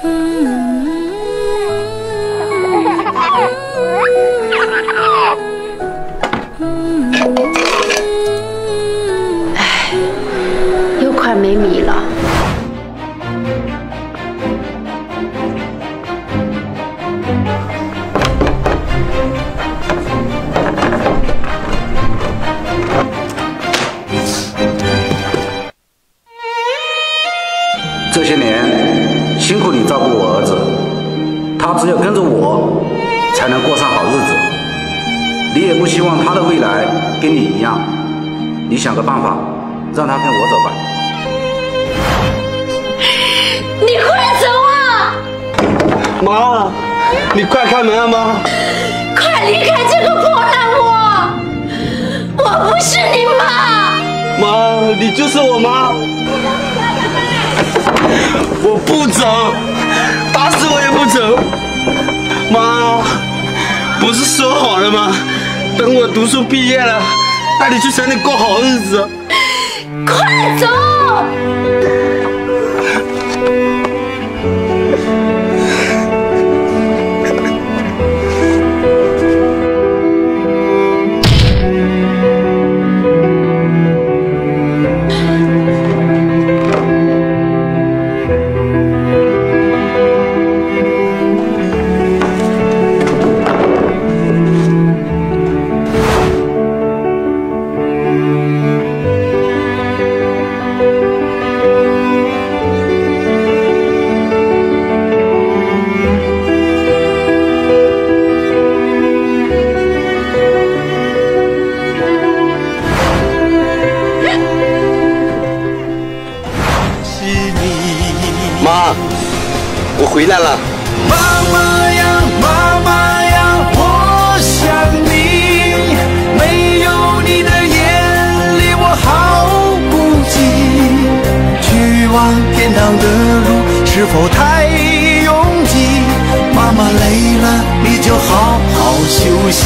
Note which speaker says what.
Speaker 1: 哎，又快没米了。
Speaker 2: 这些年。辛苦你照顾我儿子，他只有跟着我，才能过上好日子。你也不希望他的未来跟你一样，你想个办法，让他跟我走吧。
Speaker 1: 你快走啊！
Speaker 3: 妈，你快开门啊，妈！
Speaker 1: 快离开这个破烂窝！我不是你妈！
Speaker 3: 妈，你就是我妈！我不走，打死我也不走！妈，不是说好了吗？等我读书毕业了，带你去城里过好日子。
Speaker 1: 快走！
Speaker 3: 妈，我回来了。
Speaker 4: 妈妈呀，妈妈呀，我想你。没有你的眼里，我好孤寂。去往天堂的路是否太拥挤？妈妈累了，你就好好休息。